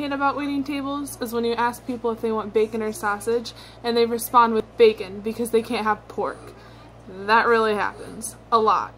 hate about waiting tables is when you ask people if they want bacon or sausage and they respond with bacon because they can't have pork. That really happens. A lot.